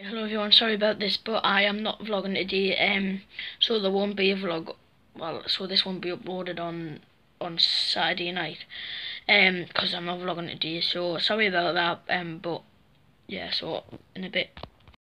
Hello everyone, sorry about this, but I am not vlogging today, um, so there won't be a vlog, well, so this won't be uploaded on, on Saturday night, um, because I'm not vlogging today, so sorry about that, um, but, yeah, so, in a bit.